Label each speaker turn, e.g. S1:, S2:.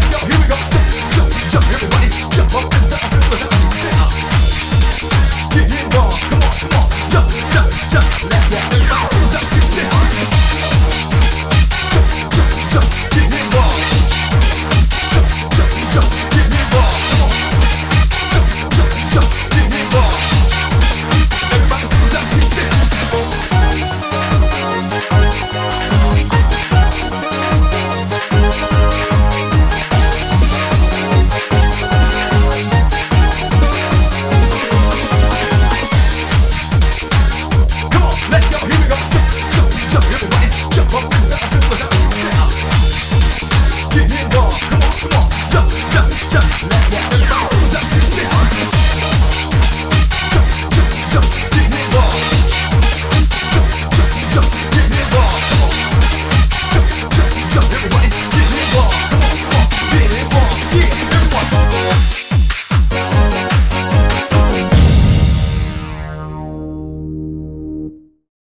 S1: Here we go.